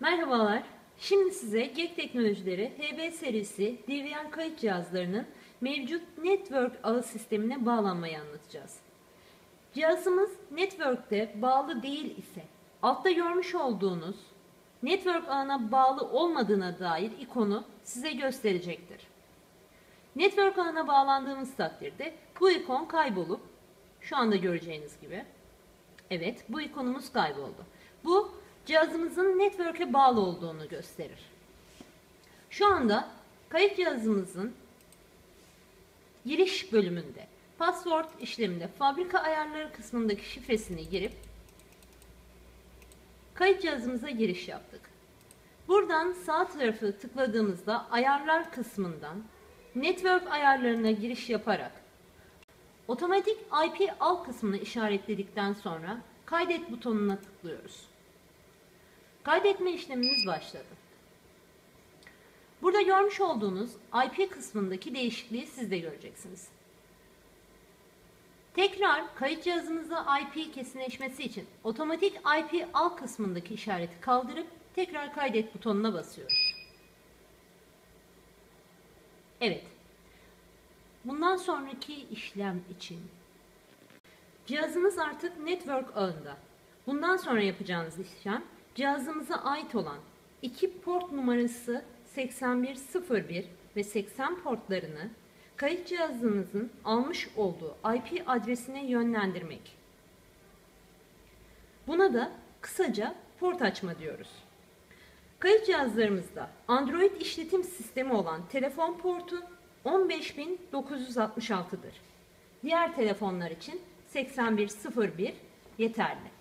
Merhabalar. Şimdi size GEK Teknolojileri HB serisi DVR kayıt cihazlarının mevcut network ağı sistemine bağlanmayı anlatacağız. Cihazımız network'te bağlı değil ise altta görmüş olduğunuz network ağına bağlı olmadığına dair ikonu size gösterecektir. Network ağına bağlandığımız takdirde bu ikon kaybolup şu anda göreceğiniz gibi Evet, bu ikonumuz kayboldu. Bu cihazımızın network'e bağlı olduğunu gösterir. Şu anda kayıt cihazımızın giriş bölümünde password işleminde fabrika ayarları kısmındaki şifresini girip kayıt cihazımıza giriş yaptık. Buradan sağ tarafı tıkladığımızda ayarlar kısmından network ayarlarına giriş yaparak Otomatik IP al kısmını işaretledikten sonra kaydet butonuna tıklıyoruz. Kaydetme işlemimiz başladı. Burada görmüş olduğunuz IP kısmındaki değişikliği siz de göreceksiniz. Tekrar kayıt cihazınızda IP kesinleşmesi için otomatik IP al kısmındaki işareti kaldırıp tekrar kaydet butonuna basıyoruz. Evet, Bundan sonraki işlem için cihazınız artık network ağında. Bundan sonra yapacağınız işlem cihazımıza ait olan iki port numarası 8101 ve 80 portlarını kayıt cihazınızın almış olduğu IP adresine yönlendirmek. Buna da kısaca port açma diyoruz. Kayıt cihazlarımızda Android işletim sistemi olan telefon portu 15966'dır. Diğer telefonlar için 8101 yeterli.